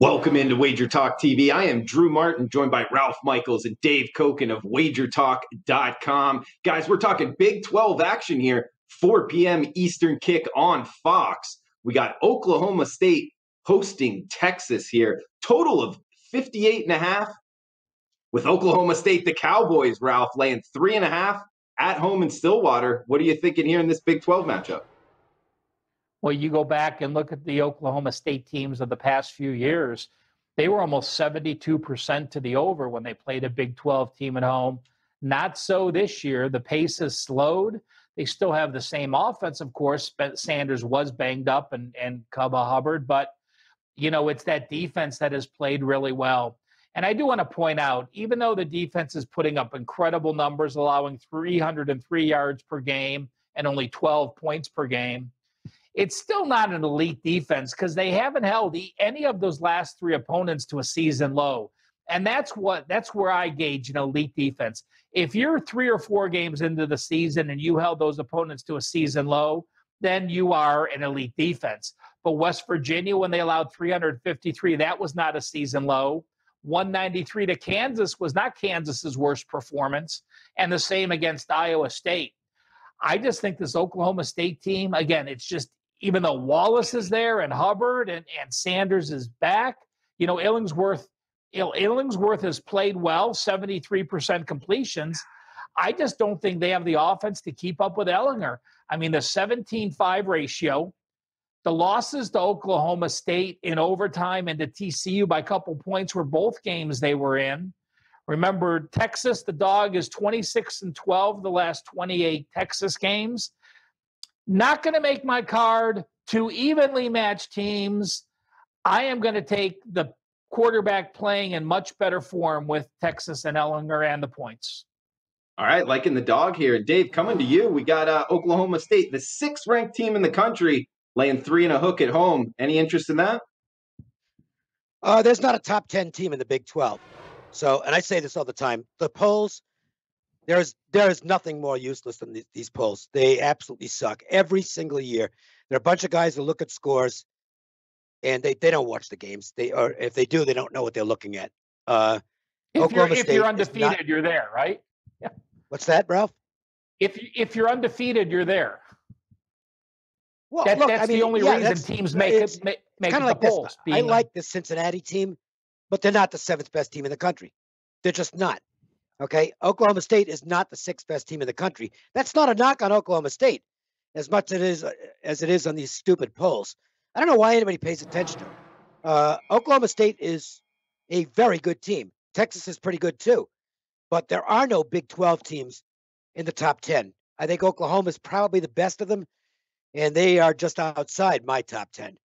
Welcome into Wager Talk TV. I am Drew Martin, joined by Ralph Michaels and Dave Cokin of wagertalk.com. Guys, we're talking Big 12 action here, 4 p.m. Eastern kick on Fox. We got Oklahoma State hosting Texas here. Total of 58 and a half with Oklahoma State, the Cowboys, Ralph, laying three and a half at home in Stillwater. What are you thinking here in this Big 12 matchup? Well, you go back and look at the Oklahoma State teams of the past few years. They were almost 72% to the over when they played a Big 12 team at home. Not so this year. The pace has slowed. They still have the same offense, of course. Sanders was banged up and, and Chuba Hubbard, but you know, it's that defense that has played really well. And I do want to point out, even though the defense is putting up incredible numbers, allowing 303 yards per game and only 12 points per game, it's still not an elite defense because they haven't held any of those last three opponents to a season low. And that's what that's where I gauge an elite defense. If you're three or four games into the season and you held those opponents to a season low, then you are an elite defense. But West Virginia, when they allowed 353, that was not a season low. 193 to Kansas was not Kansas's worst performance, and the same against Iowa State. I just think this Oklahoma State team, again, it's just even though Wallace is there and Hubbard and, and Sanders is back, you know, Illingworth, Illingworth has played well, 73% completions. I just don't think they have the offense to keep up with Ehlinger. I mean, the 17 5 ratio, the losses to Oklahoma State in overtime and to TCU by a couple points were both games they were in. Remember, Texas, the dog is 26 and 12 the last 28 Texas games. Not going to make my card two evenly matched teams. I am going to take the quarterback playing in much better form with Texas and Ehlinger and the points. All right, liking the dog here. Dave, coming to you. We got uh, Oklahoma State, the sixth ranked team in the country, laying three and a hook at home. Any interest in that? Uh, there's not a top 10 team in the Big 12. So, and I say this all the time the polls there's there is nothing more useless than these, these polls. They absolutely suck every single year. There are a bunch of guys who look at scores, and they, they don't watch the games. They or if they do, they don't know what they're looking at. Uh, if Oklahoma you're, if you're undefeated, not, you're there, right? Yeah. What's that, Ralph? If if you're undefeated, you're there. Well, that, look, that's I mean, the only yeah, reason teams make it make, make kind of like polls. This. I like the Cincinnati team, but they're not the seventh best team in the country. They're just not. Okay, Oklahoma State is not the sixth best team in the country. That's not a knock on Oklahoma State, as much as it is as it is on these stupid polls. I don't know why anybody pays attention to it. Uh, Oklahoma State is a very good team. Texas is pretty good too, but there are no Big 12 teams in the top 10. I think Oklahoma is probably the best of them, and they are just outside my top 10.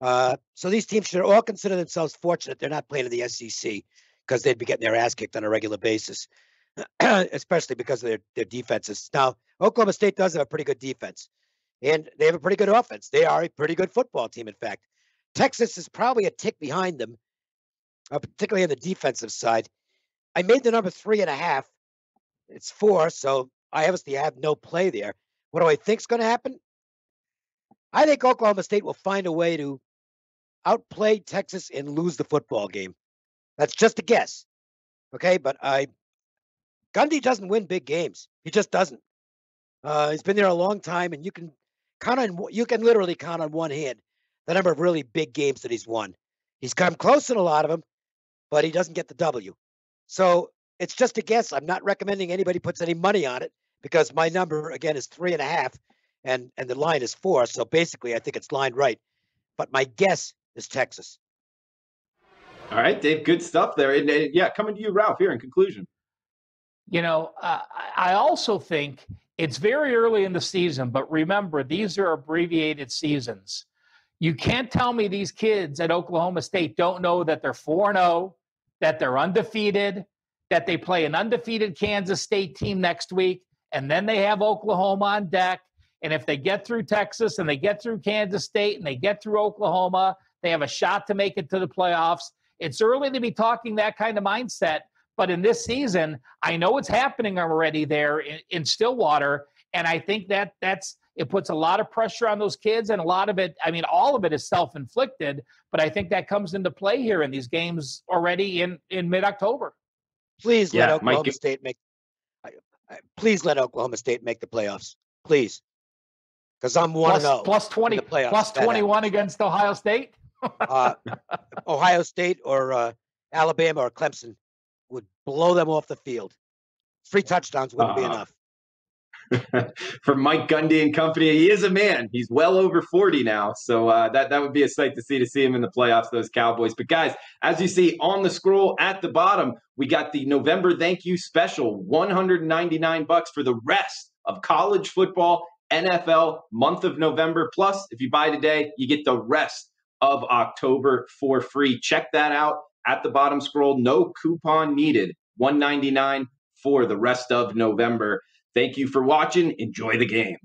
Uh, so these teams should all consider themselves fortunate they're not playing in the SEC because they'd be getting their ass kicked on a regular basis, especially because of their, their defenses. Now, Oklahoma State does have a pretty good defense, and they have a pretty good offense. They are a pretty good football team, in fact. Texas is probably a tick behind them, uh, particularly on the defensive side. I made the number three and a half. It's four, so I obviously have no play there. What do I think is going to happen? I think Oklahoma State will find a way to outplay Texas and lose the football game. That's just a guess. Okay, but I Gundy doesn't win big games. He just doesn't. Uh, he's been there a long time, and you can count on you can literally count on one hand the number of really big games that he's won. He's come close in a lot of them, but he doesn't get the W. So it's just a guess. I'm not recommending anybody puts any money on it because my number again is three and a half, and and the line is four. So basically, I think it's lined right. But my guess is Texas. All right, Dave, good stuff there. And, and yeah, coming to you, Ralph, here in conclusion. You know, uh, I also think it's very early in the season, but remember, these are abbreviated seasons. You can't tell me these kids at Oklahoma State don't know that they're 4 0, that they're undefeated, that they play an undefeated Kansas State team next week, and then they have Oklahoma on deck. And if they get through Texas and they get through Kansas State and they get through Oklahoma, they have a shot to make it to the playoffs. It's early to be talking that kind of mindset, but in this season, I know it's happening already there in, in Stillwater, and I think that that's It puts a lot of pressure on those kids, and a lot of it, I mean, all of it is self inflicted. But I think that comes into play here in these games already in, in mid October. Please let Oklahoma Mike, State make. Please let Oklahoma State make the playoffs. Please, because I'm one plus, zero. Plus twenty, plus twenty one against Ohio State. Uh, Ohio State or uh, Alabama or Clemson would blow them off the field. Three touchdowns wouldn't uh, be enough. For Mike Gundy and company, he is a man. He's well over 40 now. So uh, that, that would be a sight to see to see him in the playoffs, those Cowboys. But guys, as you see on the scroll at the bottom, we got the November thank you special, 199 bucks for the rest of college football, NFL, month of November. Plus, if you buy today, you get the rest of October for free. Check that out at the bottom scroll. No coupon needed. 199 for the rest of November. Thank you for watching. Enjoy the game.